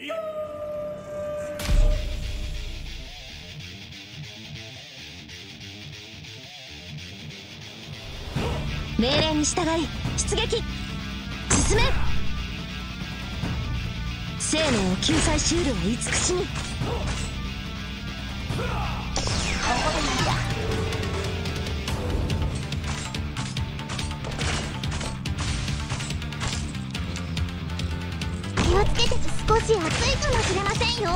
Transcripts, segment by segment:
命令に従い出撃。進め。生命を救済しうるは慈しみ。し暑いかもしれませんよ。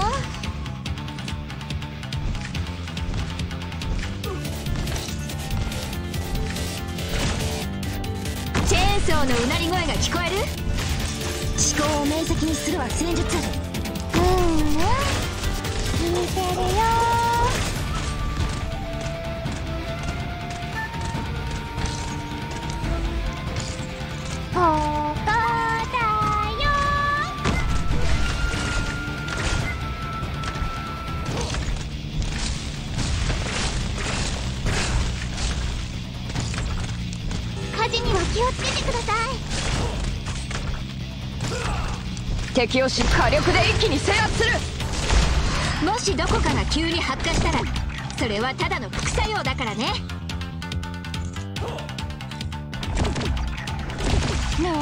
チェーンソーのうなり声が聞こえる？思考を明晰にするは戦術。うんうん。聞いてるよ火事には気をつけてください。敵をし火力で一気に制圧する。もしどこかが急に発火したらそれはただの副作用だからね。狙っ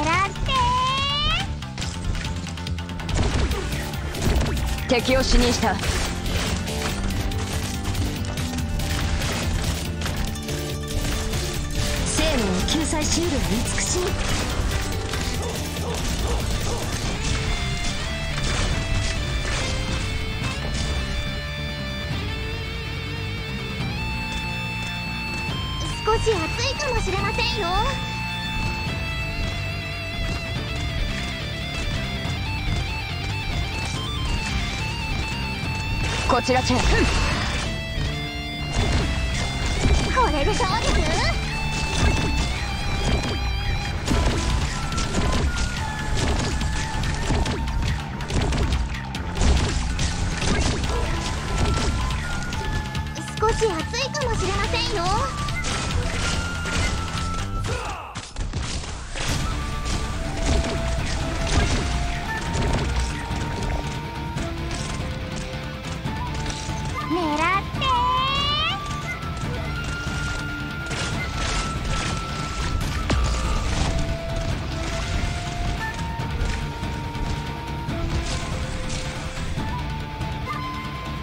て。敵を死にした救済しうるは慈しみ少し暑いかもしれませんよ。こちらチェンこれでどうです。し暑いかもしれませんよ。狙っ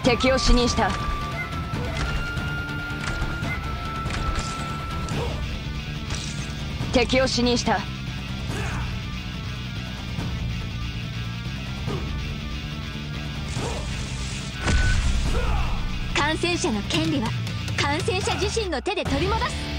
て。敵を死にした。敵を死にした。感染者の権利は感染者自身の手で取り戻す。